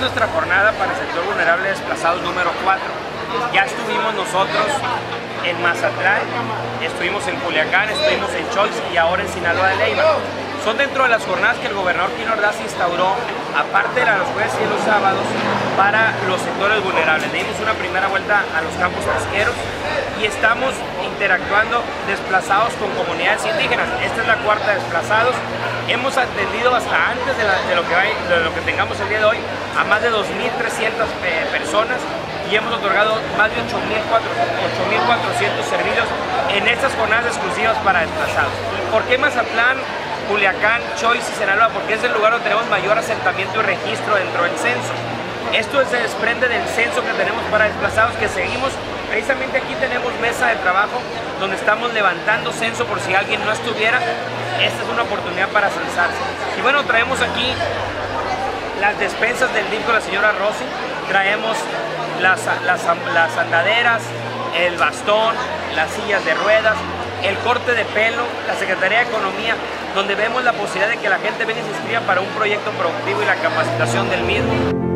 Nuestra desplazados número 4. Ya estuvimos nosotros en Mazatlán, estuvimos en Culiacán, estuvimos en Choice y ahora en Sinaloa de Leiva. Son dentro de las jornadas que el gobernador Quino Ordaz instauró, aparte de los jueves y los sábados, para los sectores vulnerables. Le dimos una primera vuelta a los campos pesqueros y estamos interactuando desplazados con comunidades indígenas. Esta es la cuarta desplazados. Hemos atendido hasta antes de, lo, que de lo que tengamos el día de hoy a más de 2.300 personas y hemos otorgado más de 8.400 servicios en estas jornadas exclusivas para desplazados. ¿Por qué Mazatlán, Culiacán, Choice y Sinaloa? Porque es el lugar donde tenemos mayor asentamiento y registro dentro del censo. Esto se desprende del censo que tenemos para desplazados que seguimos. Precisamente aquí tenemos mesa de trabajo donde estamos levantando censo por si alguien no estuviera. Esta es una oportunidad para censarse. Y bueno, traemos aquí las despensas del DIF con la señora Rossi. Traemos las, las, las andaderas, el bastón, las sillas de ruedas, el corte de pelo, la Secretaría de Economía, donde vemos la posibilidad de que la gente venga y se inscriba para un proyecto productivo y la capacitación del mismo.